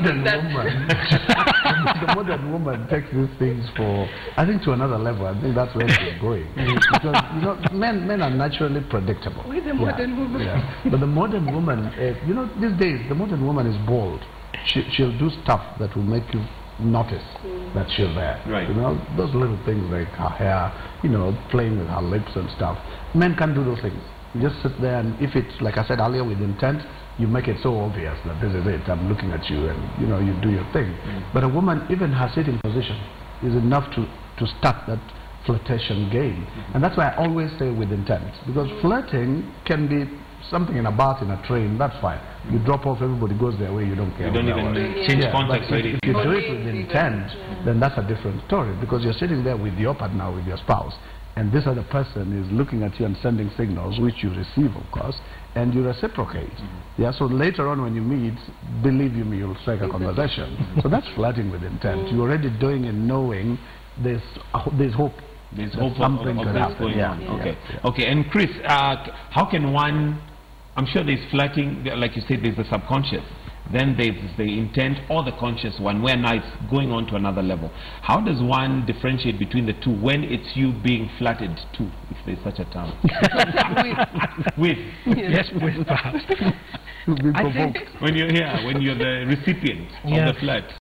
modern that- woman, the modern woman takes these things for, I think, to another level. I think that's where it's going. because you know, men men are naturally predictable. We're the Yeah, modern woman. yeah. But the modern woman, uh, you know, these days the modern woman is bold. She, she'll do stuff that will make you notice that she's there. Right. You know, those little things like her hair, you know, playing with her lips and stuff. Men can't do those things. You just sit there and if it's, like I said earlier, with intent, you make it so obvious that this is it, I'm looking at you and, you know, you do your thing. Mm. But a woman, even her sitting position is enough to, to start that flirtation game. Mm-hmm. And that's why I always say with intent. Because flirting can be something in a bath, in a train, that's fine. You mm. drop off, everybody goes their way, you don't care. You don't even they're change Yeah, context but or if, if you do it with is intent, then that's a different story because you're sitting there with your partner, with your spouse, and this other person is looking at you and sending signals, which you receive, of course, and you reciprocate. Yeah, so later on when you meet, believe you me, you'll strike a conversation. so that's flirting with intent. You're already doing it knowing there's, there's hope. There's hope of, something of happen. going Yeah, on. yeah, Okay. yeah. Okay. And Chris, uh, how can one? I'm sure there's flirting, like you said, there's the subconscious. Then there's the intent or the conscious one, where now it's going on to another level. How does one differentiate between the two when it's you being flattered to, if there's such a term? With. Yes, with perhaps. You've been I think provoked. When you're here, when you're the recipient Yeah. of the flirt.